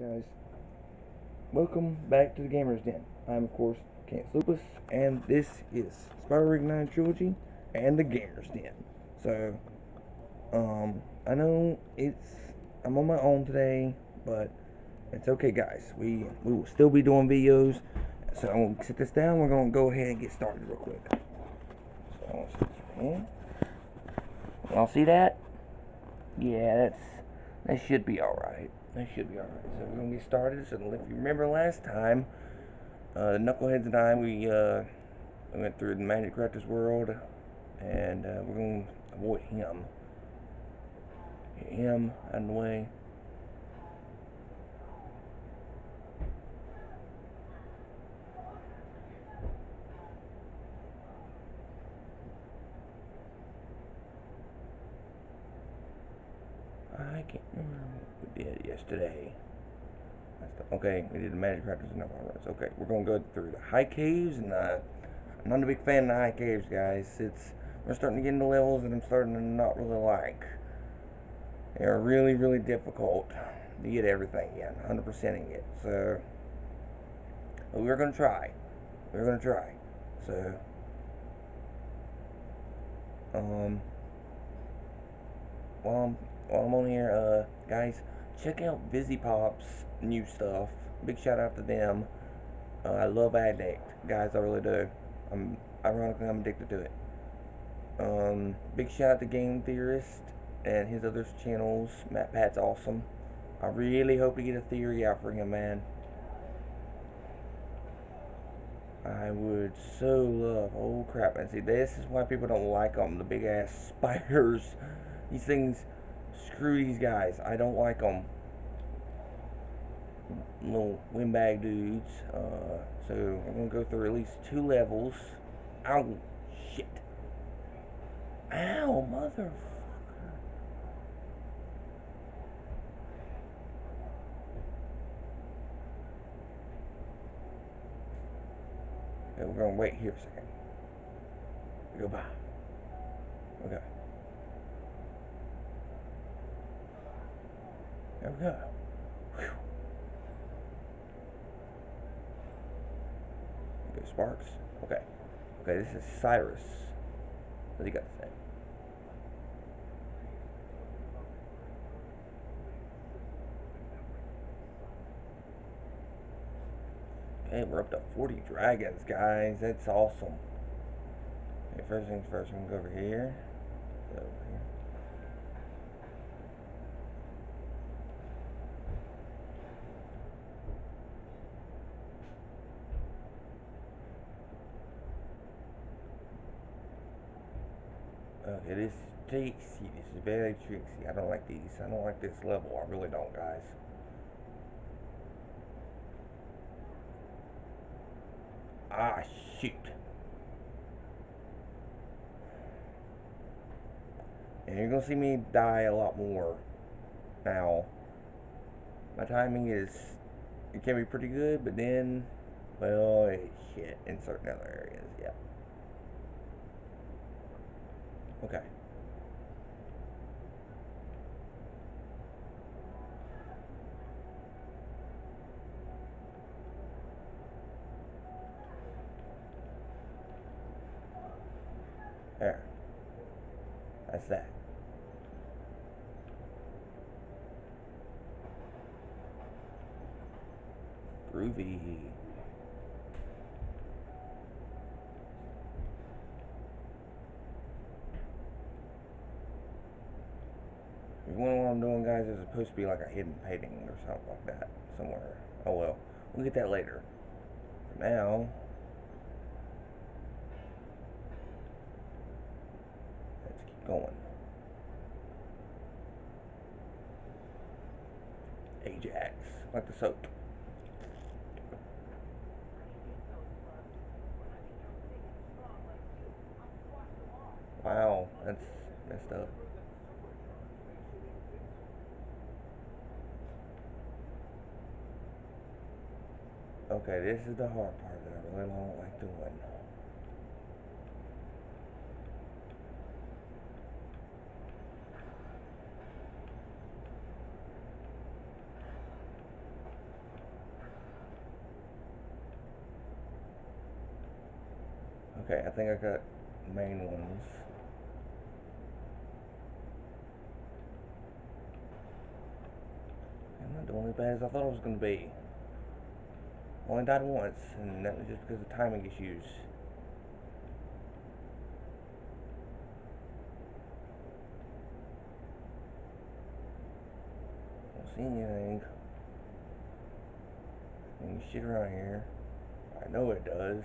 guys. Welcome back to the Gamers Den. I'm, of course, Canis Lupus, and this is Spyro Reignited Trilogy and the Gamers Den. So, um, I know it's, I'm on my own today, but it's okay, guys. We, we will still be doing videos. So, I'm going to sit this down. We're going to go ahead and get started real quick. So. Y'all see that? Yeah, that's, that should be alright. That should be alright. So we're gonna get started. So if you remember last time, uh, the Knuckleheads and I, we, uh, went through the Magic Crafter's world, and uh, we're gonna avoid him. Get him out of the way. I can't remember what we did yesterday. Okay, we did the Magic Crafters and the runs. Okay, we're gonna go through the high caves, and uh, I'm not a big fan of the high caves, guys. It's we're starting to get into levels that I'm starting to not really like. They're really, really difficult to get everything in, 100%ing it. So, but we're gonna try. We're gonna try. So, um, I'm while I'm on here, uh, guys, check out VisiPop's new stuff. Big shout out to them. Uh, I love Addict, guys. I really do. I'm ironically I'm addicted to it. Um, big shout out to Game Theorist and his other channels. MatPat's awesome. I really hope to get a theory out for him, man. I would so love. Oh crap! And see, this is why people don't like them. The big ass spiders. These things Screw these guys. I don't like them. Little windbag dudes. Uh, so I'm to go through at least two levels. Ow. Shit. Ow, motherfucker. Okay, we're to wait here a second. Go by. Okay. There we go. Whew. Sparx. Okay. Okay, this is Cyrus. What do you got to say? Okay, we're up to 40 dragons, guys. That's awesome. Okay, first things first, I'm going to go over here. This is Trixie. This is very Trixie. I don't like these. I don't like this level. I really don't, guys. Ah, shoot. And you're going to see me die a lot more now. My timing is, it can be pretty good, but then, well, shit in certain other areas, yeah. Okay. There. That's that. Groovy. If you wonder what I'm doing, guys, it's supposed to be like a hidden painting or something like that somewhere. Oh well, we'll get that later. For now, let's keep going. Ajax, like the soap. Wow, that's messed up. Okay, this is the hard part that I really don't like doing. Okay, I think I got main ones. I'm not doing as bad as I thought I was going to be. Only died once, and that was just because of timing issues. Don't see anything. Any shit around here. I know it does.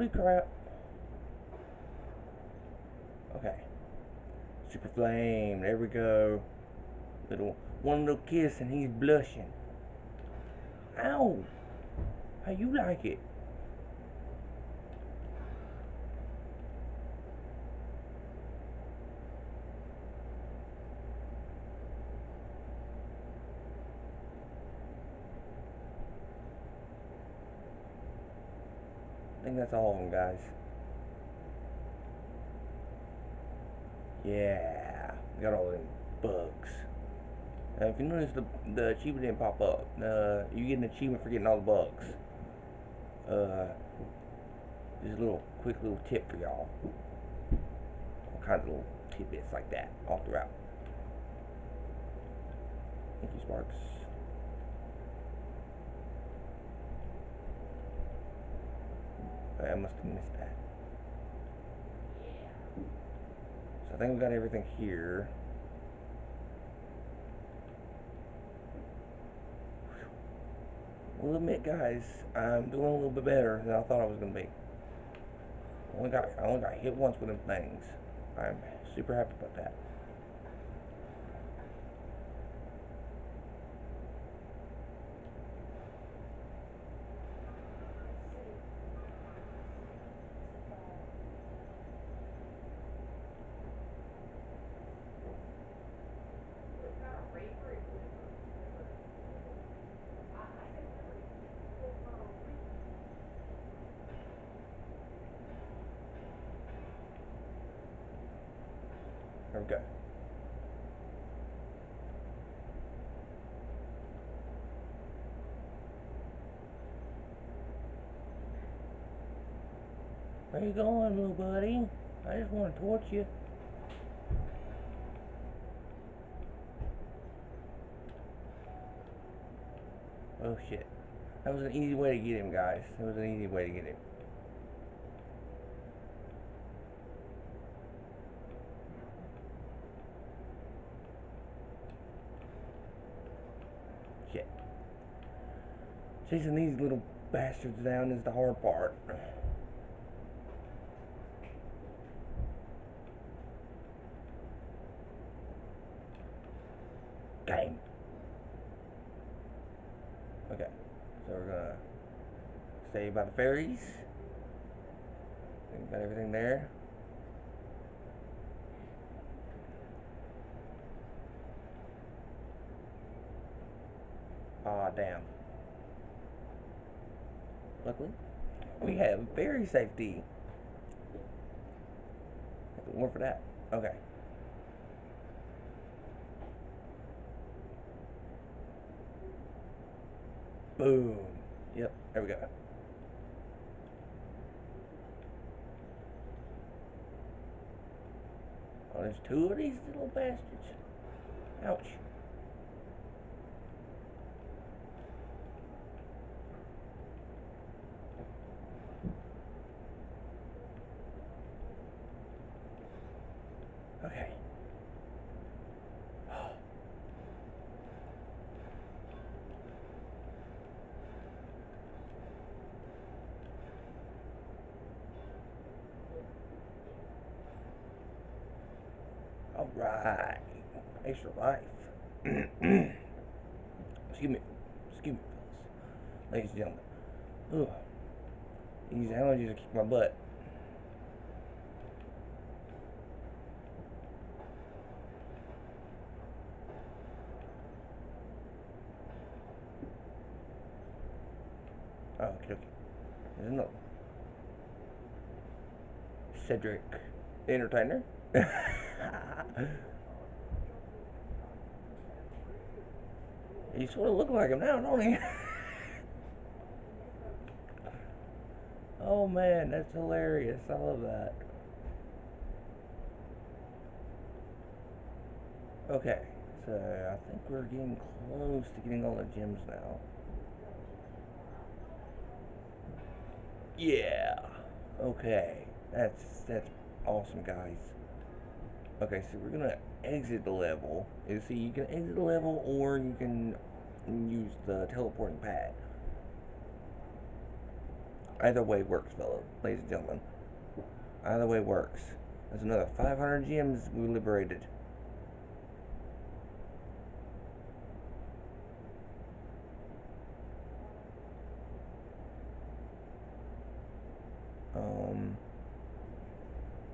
Holy crap. Okay. Super flame. There we go. Little one little kiss and he's blushing. Ow! How you like it? Think that's all of them, guys. Yeah, got all them bugs. Uh, if you notice, the the achievement didn't pop up. Uh, you get an achievement for getting all the bugs. Uh, just a little quick little tip for y'all. All kinds of little tidbits like that all throughout. Thank you, Sparx. I must have missed that. So I think we got everything here. We'll admit, guys, I'm doing a little bit better than I thought I was gonna be. Only got I only got hit once with them things. I'm super happy about that. Go. Where you going, little buddy? I just want to torch you. Oh shit. That was an easy way to get him, guys. That was an easy way to get him. Shit. Chasing these little bastards down is the hard part. Game. Okay, so we're gonna stay by the ferries. Got everything there. Aw, oh, damn. Luckily, we have very safety. More for that. Okay. Boom. Yep, there we go. Oh, there's two of these little bastards. Ouch. Okay. Alright. Extra life. excuse me. Excuse me, fellas. Ladies and gentlemen. Ugh. These allergies are kicking my butt. Oh, okay, okay. There's another. Cedric, the entertainer. he sort of look like him now, don't he? oh man, that's hilarious. I love that. Okay, so I think we're getting close to getting all the gems now. Yeah. Okay. That's that's awesome, guys. Okay, so we're gonna exit the level. You see, you can exit the level, or you can use the teleporting pad. Either way works, fellow, ladies and gentlemen. Either way works. There's another 500 gems we liberated. Um,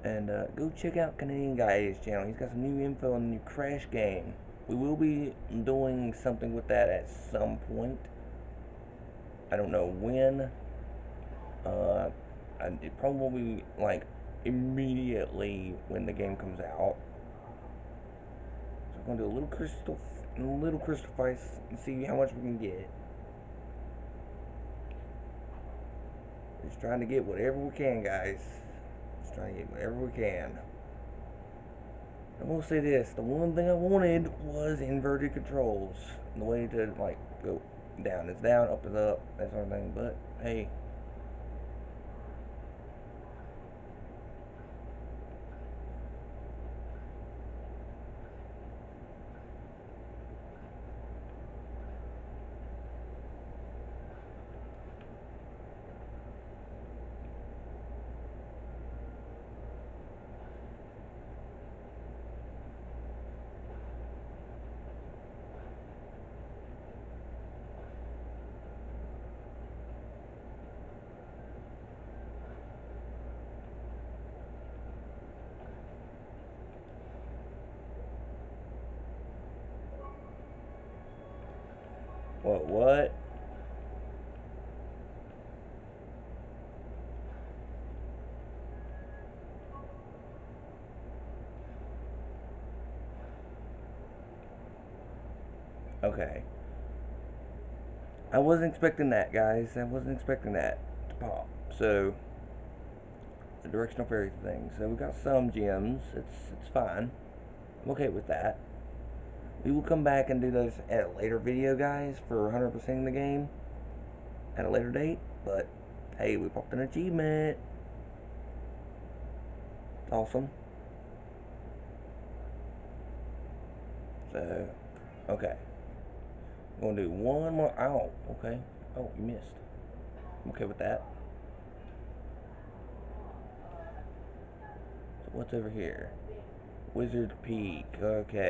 and uh, go check out Canadian Guy's channel. He's got some new info on the new Crash game. We will be doing something with that at some point. I don't know when. Uh, it probably will be like immediately when the game comes out. So I'm gonna do a little crystal, a little crystal and see how much we can get. Just trying to get whatever we can, guys. Trying to get whatever we can. I will say this, the one thing I wanted was inverted controls. The way to, like, go down is down, up is up, that sort of thing. But, hey, What, what? Okay. I wasn't expecting that, guys. I wasn't expecting that to pop. So, the directional fairy thing. So we got some gems. It's it's fine. I'm okay with that. We will come back and do those at a later video, guys, for 100% in the game at a later date. But, hey, we popped an achievement. It's awesome. So, okay. I'm going to do one more. Oh, okay. Oh, you missed. I'm okay with that. So what's over here? Wizard Peak. Okay.